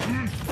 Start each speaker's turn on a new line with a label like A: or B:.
A: Hmm?